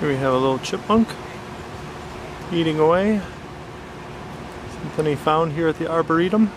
Here we have a little chipmunk eating away. Something he found here at the Arboretum.